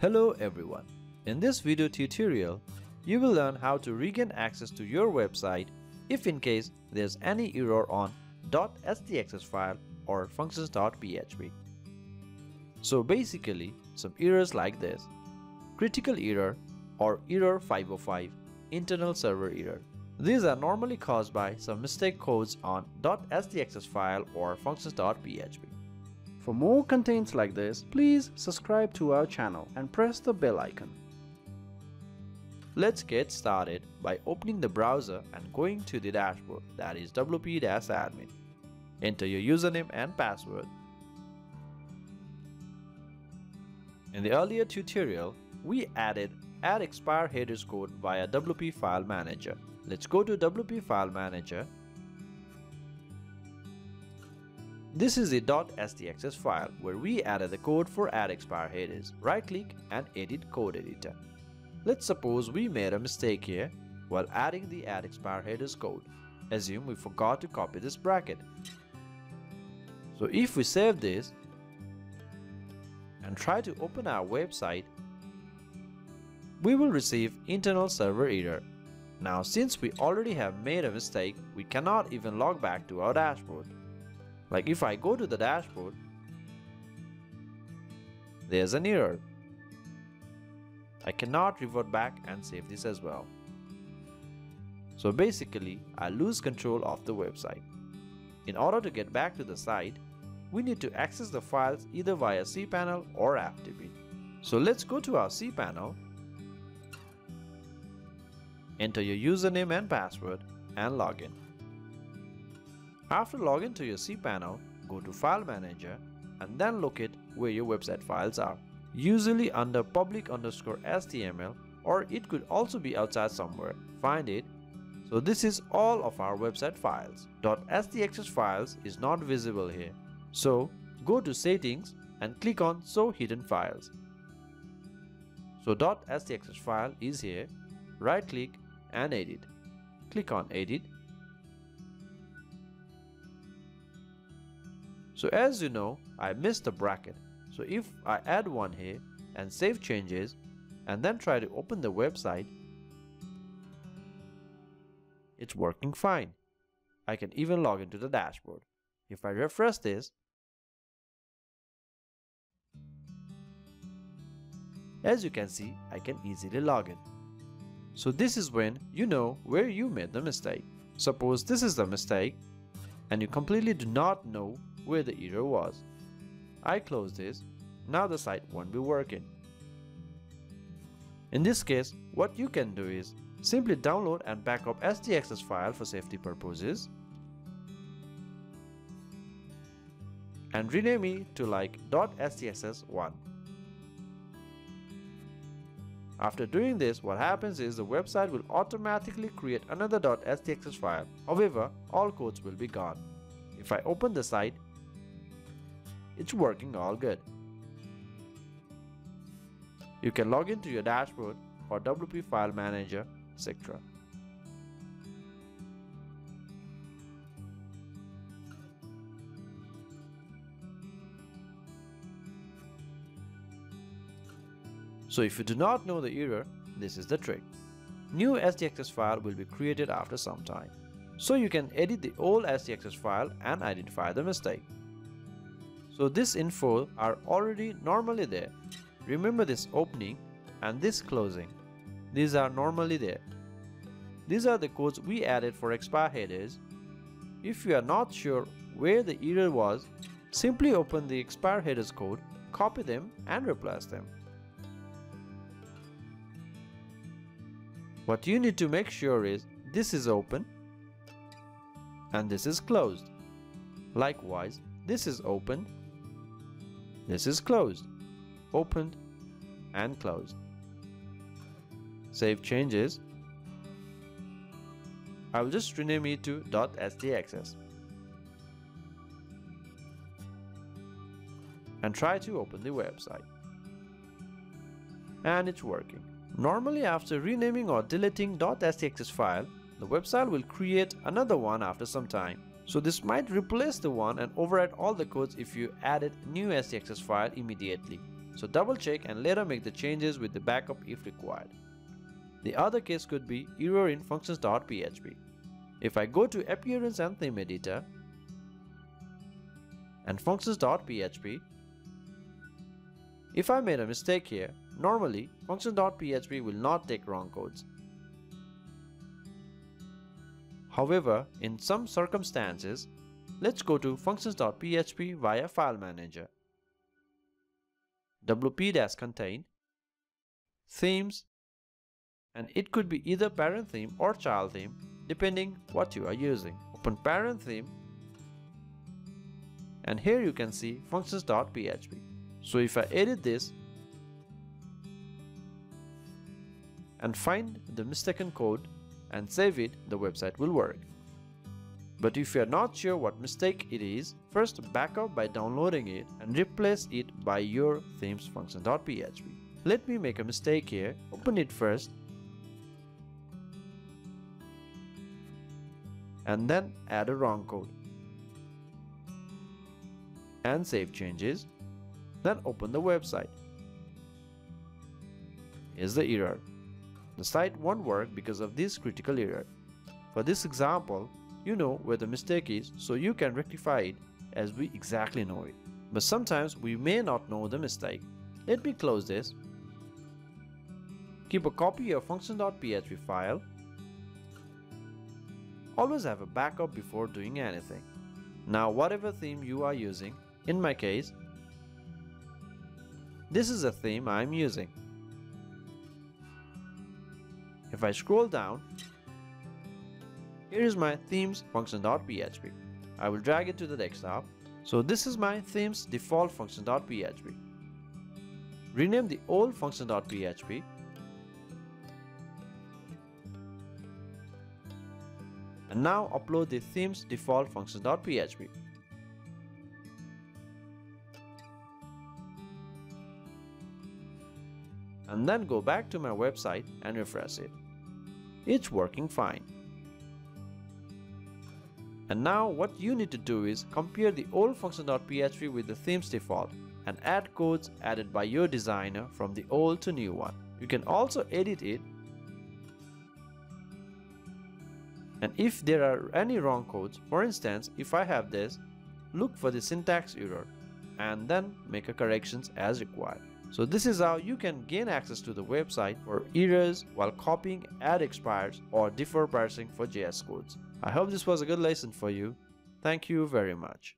Hello everyone. In this video tutorial, you will learn how to regain access to your website if in case there's any error on .htaccess file or functions.php. So basically, some errors like this. Critical error or error 505, internal server error. These are normally caused by some mistake codes on .htaccess file or functions.php. For more contents like this, please subscribe to our channel and press the bell icon. Let's get started by opening the browser and going to the dashboard that is wp-admin. Enter your username and password. In the earlier tutorial, we added add expire headers code via WP File Manager. Let's go to WP File Manager. This is the .htaccess file where we added the code for add expire headers. Right click and edit code editor. Let's suppose we made a mistake here while adding the add expire headers code. Assume we forgot to copy this bracket. So if we save this and try to open our website, we will receive internal server error. Now since we already have made a mistake, we cannot even log back to our dashboard. Like if I go to the dashboard, there's an error. I cannot revert back and save this as well. So basically, I lose control of the website. In order to get back to the site, we need to access the files either via cPanel or FTP. So let's go to our cPanel, enter your username and password and log in. After logging to your cPanel, go to File Manager and then locate where your website files are. Usually under public underscore HTML or it could also be outside somewhere. Find it. So this is all of our website files. .htaccess files is not visible here. So go to settings and click on show hidden files. So .htaccess file is here. Right click and edit. Click on edit So as you know, I missed the bracket. So if I add one here and save changes and then try to open the website, it's working fine. I can even log into the dashboard. If I refresh this, as you can see, I can easily log in. So this is when you know where you made the mistake. Suppose this is the mistake and you completely do not know where the error was. I close this, now the site won't be working. In this case, what you can do is simply download and backup htaccess file for safety purposes and rename it to like .htaccess1. After doing this, what happens is the website will automatically create another .htaccess file. However, all codes will be gone. If I open the site, it's working all good. You can log into your dashboard or WP File Manager, etc. So if you do not know the error, this is the trick. New htaccess file will be created after some time. So you can edit the old htaccess file and identify the mistake. So this info are already normally there. Remember this opening and this closing. These are normally there. These are the codes we added for expire headers. If you are not sure where the error was, simply open the expire headers code, copy them and replace them. What you need to make sure is this is open and this is closed. Likewise, this is open this is closed, opened and closed. Save changes. I will just rename it to .htaccess and try to open the website. And it's working. Normally after renaming or deleting .htaccess file, the website will create another one after some time. So this might replace the one and overwrite all the codes if you added new htaccess file immediately. so double check and later make the changes with the backup if required. The other case could be error in functions.php. If I go to appearance and theme editor and functions.php, if I made a mistake here, normally functions.php will not take wrong codes. However, in some circumstances, let's go to functions.php via file manager. wp-content themes and it could be either parent theme or child theme depending what you are using. Open parent theme and here you can see functions.php. So if I edit this and find the mistaken code and save it, the website will work. But if you are not sure what mistake it is, first backup by downloading it and replace it by your themes function.php. Let me make a mistake here, open it first. And then add a wrong code. And save changes. Then open the website. Here's the error the site won't work because of this critical error. For this example you know where the mistake is so you can rectify it as we exactly know it. But sometimes we may not know the mistake. Let me close this. Keep a copy of function.php file. Always have a backup before doing anything. Now whatever theme you are using, in my case, this is a theme I am using. If I scroll down, here is my themes function.php. I will drag it to the desktop. So this is my themes default function.php. Rename the old function.php and now upload the themes default functions.php. And then go back to my website and refresh it. It's working fine. And now what you need to do is compare the old function.php with the themes default and add codes added by your designer from the old to new one. You can also edit it And if there are any wrong codes, for instance, if I have this, look for the syntax error and then make a corrections as required. So this is how you can gain access to the website for errors while copying add expires or defer parsing for JS codes. I hope this was a good lesson for you. Thank you very much.